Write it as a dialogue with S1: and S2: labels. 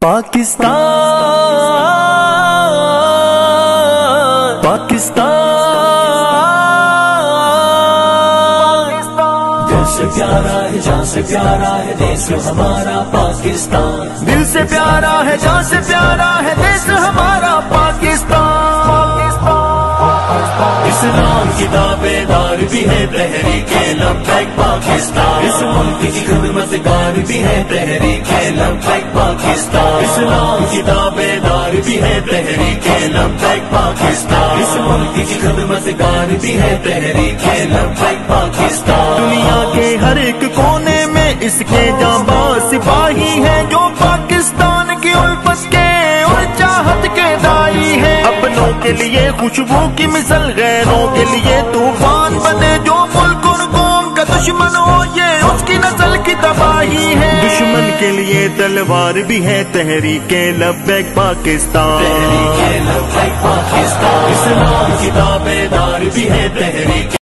S1: पाकिस्तान पाकिस्तान। दिल से प्यारा है जहाँ से प्यारा है देश हमारा पाकिस्तान। दिल से प्यारा है जान से प्यारा है देश हमारा पाकिस्तान। इस्लाम की दावेदार भी है तहरी के लबैक पाकिस्तान। इस मुल्क की खदमतगार भी है तहरी के लबैक पाकिस्तान। दावेदार भी है तहरी के लबैक पाकिस्तान इस मुल्क की खदमतगार भी है तहरी के लबैक पाकिस्तान दुनिया के हर एक कोने में इसके जाबाज सिपाही है जो पाकिस्तान की उल्फत के और चाहत के दाई है। अपनों के लिए खुशबू की मिसल, गैरों के लिए तूफ़ान बने जो दुश्मन हो ये उसकी नस्ल की तबाही है। दुश्मन के लिए तलवार भी है तहरीके लब्बैक पाकिस्तान। तहरीके लब्बैक पाकिस्तान। इस्लाम की दावेदार